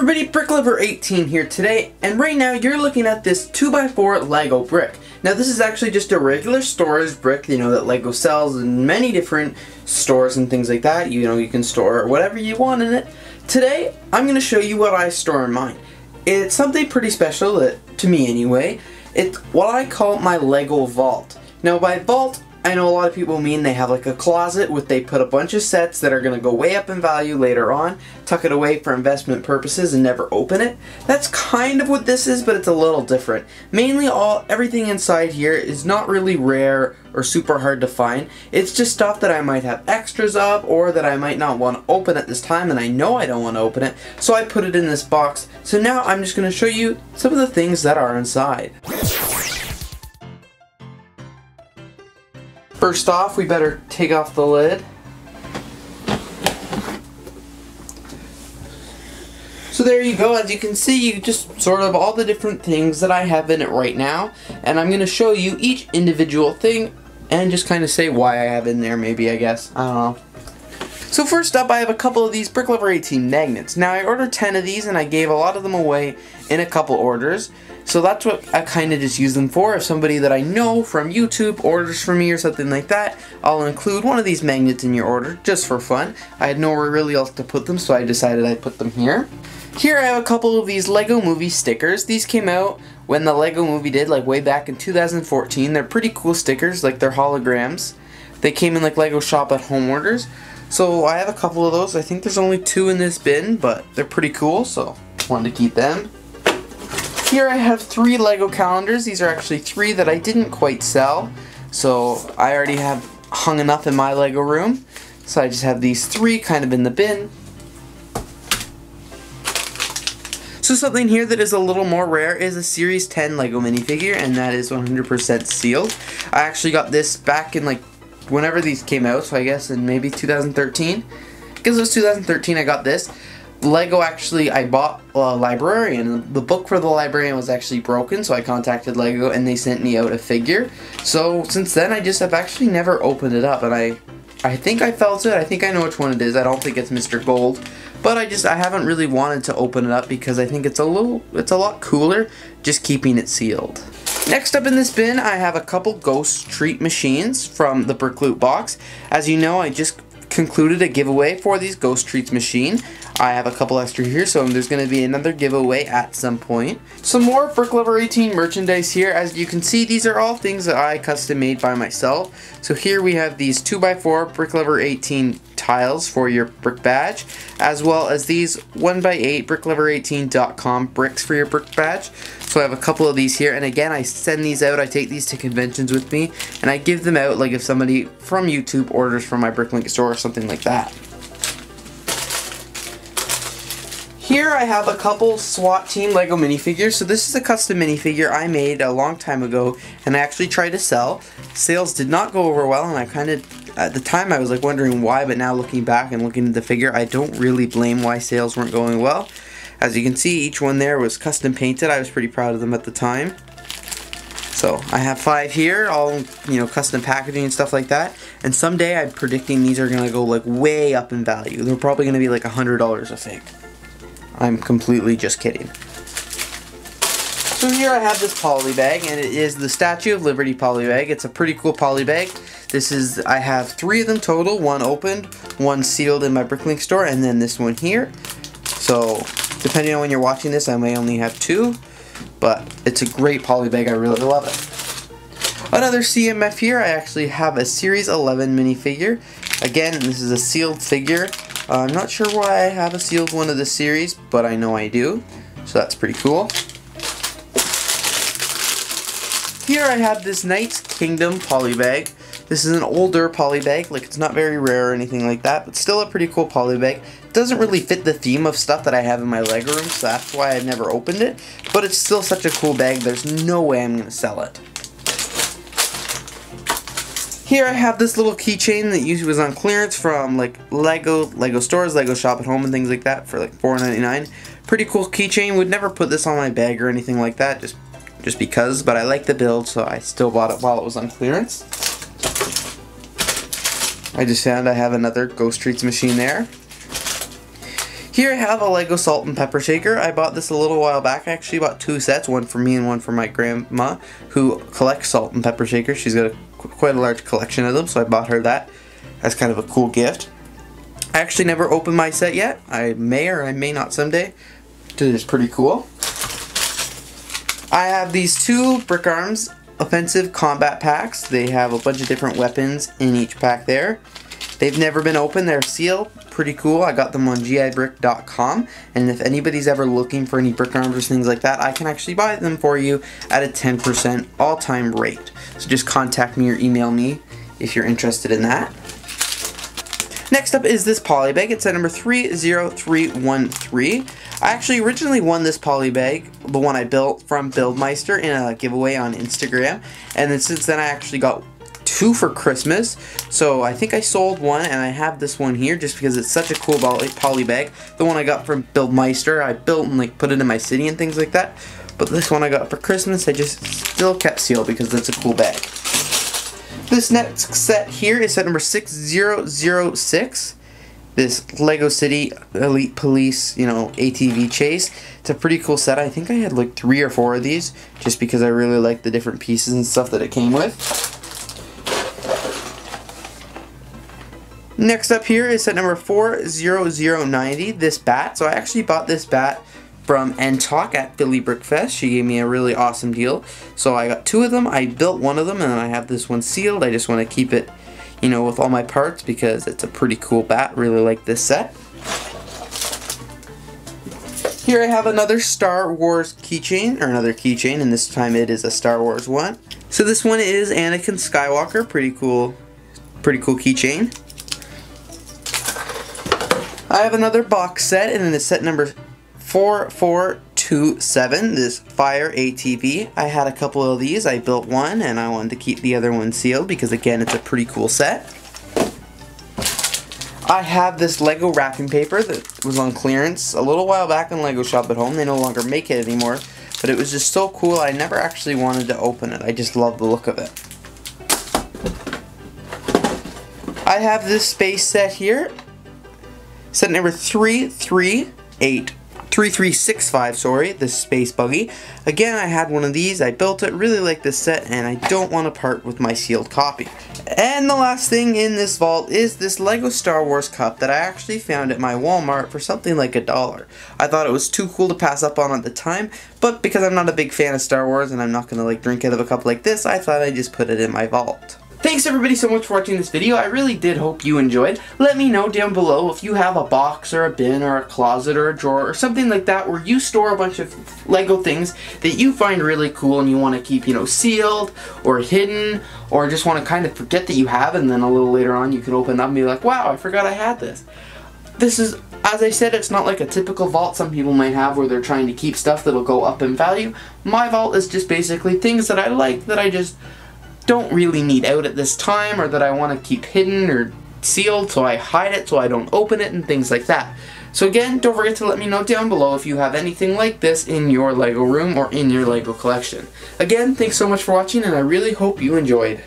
everybody, BrickLover18 here today, and right now you're looking at this 2x4 Lego brick. Now this is actually just a regular storage brick, you know, that Lego sells in many different stores and things like that. You know, you can store whatever you want in it. Today, I'm going to show you what I store in mine. It's something pretty special, that, to me anyway. It's what I call my Lego vault. Now by vault, I know a lot of people mean they have like a closet where they put a bunch of sets that are going to go way up in value later on, tuck it away for investment purposes and never open it. That's kind of what this is, but it's a little different. Mainly all everything inside here is not really rare or super hard to find. It's just stuff that I might have extras of or that I might not want to open at this time and I know I don't want to open it, so I put it in this box. So now I'm just going to show you some of the things that are inside. First off, we better take off the lid. So there you go, as you can see, you just sort of all the different things that I have in it right now, and I'm going to show you each individual thing and just kind of say why I have in there, maybe, I guess. I don't know. So first up, I have a couple of these Brick BrickLover 18 magnets. Now, I ordered 10 of these, and I gave a lot of them away in a couple orders. So that's what I kind of just use them for. If somebody that I know from YouTube orders from me or something like that, I'll include one of these magnets in your order just for fun. I had nowhere really else to put them, so I decided I'd put them here. Here I have a couple of these Lego Movie stickers. These came out when the Lego Movie did, like way back in 2014. They're pretty cool stickers, like they're holograms. They came in like Lego Shop at Home orders. So I have a couple of those. I think there's only two in this bin, but they're pretty cool, so wanted to keep them. Here I have three Lego calendars. These are actually three that I didn't quite sell. So I already have hung enough in my Lego room. So I just have these three kind of in the bin. So something here that is a little more rare is a Series 10 Lego minifigure, and that is 100% sealed. I actually got this back in like whenever these came out, so I guess in maybe 2013. Because it was 2013 I got this. Lego actually, I bought a librarian. The book for the librarian was actually broken, so I contacted Lego and they sent me out a figure. So since then, I just have actually never opened it up, and I, I think I felt it. I think I know which one it is. I don't think it's Mr. Gold, but I just I haven't really wanted to open it up because I think it's a little, it's a lot cooler just keeping it sealed. Next up in this bin, I have a couple Ghost Treat machines from the BrickLoot box. As you know, I just concluded a giveaway for these Ghost Treats machine. I have a couple extra here, so there's going to be another giveaway at some point. Some more BrickLover 18 merchandise here. As you can see, these are all things that I custom made by myself. So here we have these 2x4 BrickLover 18 tiles for your brick badge, as well as these 1x8 bricklover18.com bricks for your brick badge. So I have a couple of these here, and again, I send these out, I take these to conventions with me, and I give them out like if somebody from YouTube orders from my Bricklink store or something like that. Here I have a couple SWAT Team Lego minifigures. So this is a custom minifigure I made a long time ago and I actually tried to sell. Sales did not go over well and I kind of, at the time I was like wondering why, but now looking back and looking at the figure, I don't really blame why sales weren't going well. As you can see, each one there was custom painted. I was pretty proud of them at the time. So I have five here, all you know, custom packaging and stuff like that. And someday I'm predicting these are gonna go like way up in value. They're probably gonna be like a hundred dollars a fig. I'm completely just kidding. So here I have this poly bag, and it is the Statue of Liberty poly bag. It's a pretty cool poly bag. This is, I have three of them total, one opened, one sealed in my Bricklink store, and then this one here. So, depending on when you're watching this, I may only have two, but it's a great poly bag, I really love it. Another CMF here, I actually have a Series 11 minifigure. Again, this is a sealed figure. Uh, I'm not sure why I have a sealed one of the series, but I know I do. So that's pretty cool. Here I have this Knights Kingdom poly bag. This is an older poly bag, like it's not very rare or anything like that, but still a pretty cool poly bag. It doesn't really fit the theme of stuff that I have in my Lego room, so that's why I've never opened it. But it's still such a cool bag, there's no way I'm to sell it. Here I have this little keychain that usually was on clearance from like Lego, Lego stores, Lego Shop at Home and things like that for like $4.99. Pretty cool keychain. Would never put this on my bag or anything like that just just because, but I like the build so I still bought it while it was on clearance. I just found I have another Ghost Treats machine there. Here I have a Lego salt and pepper shaker. I bought this a little while back. I actually bought two sets, one for me and one for my grandma who collects salt and pepper shakers. She's got a, quite a large collection of them, so I bought her that as kind of a cool gift. I actually never opened my set yet. I may or I may not someday. It is pretty cool. I have these two BrickArms offensive combat packs. They have a bunch of different weapons in each pack there. They've never been opened. They're sealed pretty cool. I got them on gibrick.com and if anybody's ever looking for any BrickArms or things like that, I can actually buy them for you at a 10% all-time rate. So just contact me or email me if you're interested in that. Next up is this poly bag. It's at number 30313. I actually originally won this poly bag, the one I built from Buildmeister in a giveaway on Instagram. And then since then I actually got two for Christmas. So I think I sold one and I have this one here just because it's such a cool poly bag. The one I got from Buildmeister, I built and like put it in my city and things like that. But this one I got for Christmas, I just still kept sealed because that's a cool bag. This next set here is set number 6006 this Lego City Elite Police, you know, ATV chase. It's a pretty cool set. I think I had like three or four of these just because I really like the different pieces and stuff that it came with. Next up here is set number 40090, this bat. So I actually bought this bat from Talk at Philly Brickfest. She gave me a really awesome deal. So I got two of them. I built one of them and I have this one sealed. I just want to keep it, you know, with all my parts because it's a pretty cool bat. Really like this set. Here I have another Star Wars keychain, or another keychain, and this time it is a Star Wars one. So this one is Anakin Skywalker, pretty cool, pretty cool keychain. I have another box set, and then it's set number 4427, this Fire ATV. I had a couple of these. I built one, and I wanted to keep the other one sealed because, again, it's a pretty cool set. I have this Lego wrapping paper that was on clearance a little while back in Lego Shop at Home. They no longer make it anymore, but it was just so cool. I never actually wanted to open it. I just love the look of it. I have this space set here. Set number 338 3365, sorry, the Space Buggy. Again, I had one of these, I built it, really like this set, and I don't want to part with my sealed copy. And the last thing in this vault is this LEGO Star Wars cup that I actually found at my Walmart for something like a dollar. I thought it was too cool to pass up on at the time, but because I'm not a big fan of Star Wars and I'm not going to like drink out of a cup like this, I thought I'd just put it in my vault. Thanks everybody so much for watching this video. I really did hope you enjoyed. Let me know down below if you have a box or a bin or a closet or a drawer or something like that where you store a bunch of Lego things that you find really cool and you want to keep, you know, sealed or hidden or just want to kind of forget that you have and then a little later on you can open up and be like, wow, I forgot I had this. This is, as I said, it's not like a typical vault some people might have where they're trying to keep stuff that'll go up in value. My vault is just basically things that I like that I just don't really need out at this time or that I want to keep hidden or sealed so I hide it so I don't open it and things like that. So again, don't forget to let me know down below if you have anything like this in your LEGO room or in your LEGO collection. Again, thanks so much for watching and I really hope you enjoyed.